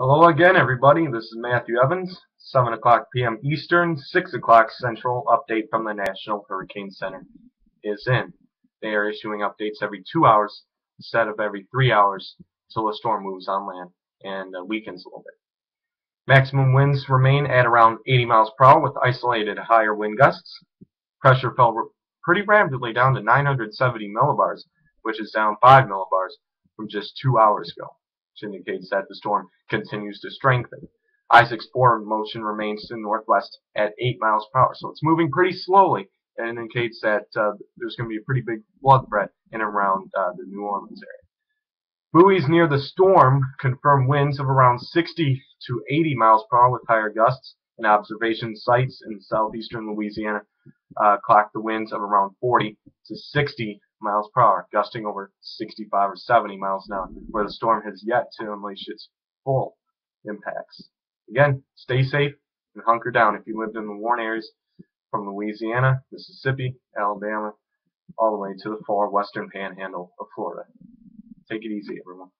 Hello again, everybody. This is Matthew Evans, 7 o'clock p.m. Eastern, 6 o'clock Central. Update from the National Hurricane Center is in. They are issuing updates every two hours instead of every three hours until the storm moves on land and uh, weakens a little bit. Maximum winds remain at around 80 miles per hour with isolated higher wind gusts. Pressure fell pretty rapidly down to 970 millibars, which is down 5 millibars from just two hours ago indicates that the storm continues to strengthen. Isaac's forward motion remains to the northwest at 8 miles per hour, so it's moving pretty slowly and indicates that uh, there's going to be a pretty big flood threat in around uh, the New Orleans area. Buoys near the storm confirm winds of around 60 to 80 miles per hour with higher gusts, and observation sites in southeastern Louisiana uh, clock the winds of around 40 to 60 miles per hour, gusting over 65 or 70 miles an hour, where the storm has yet to unleash its full impacts. Again, stay safe and hunker down if you lived in the warn areas from Louisiana, Mississippi, Alabama, all the way to the far western panhandle of Florida. Take it easy, everyone.